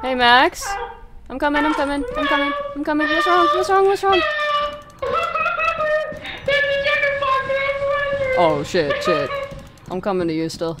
Hey, Max. I'm coming, I'm coming, I'm coming, I'm coming. What's wrong? What's wrong? What's wrong? Oh, shit, shit. I'm coming to you still.